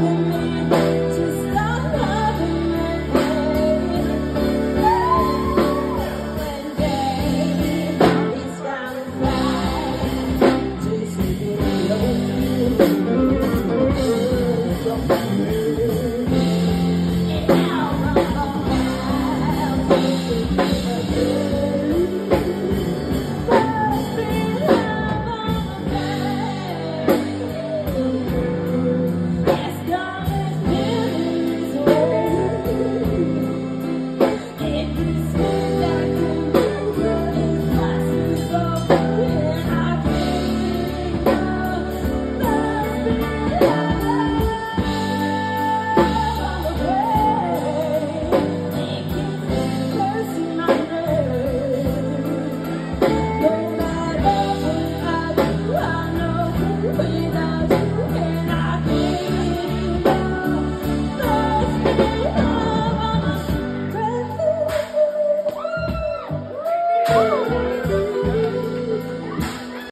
when Woo!